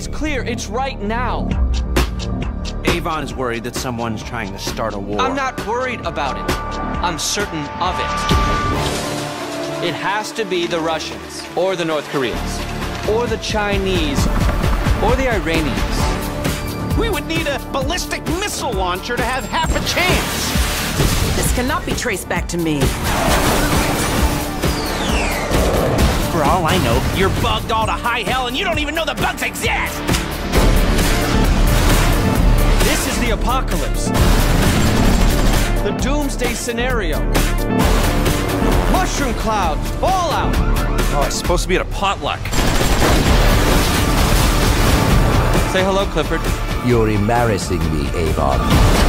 data is clear. It's right now. Avon is worried that someone's trying to start a war. I'm not worried about it. I'm certain of it. It has to be the Russians, or the North Koreans, or the Chinese, or the Iranians. We would need a ballistic missile launcher to have half a chance. This cannot be traced back to me. For all I know, you're bugged all to high hell and you don't even know the bugs exist! This is the apocalypse. The doomsday scenario. Mushroom clouds, fallout. Oh, it's supposed to be at a potluck. Say hello, Clifford. You're embarrassing me, Avon.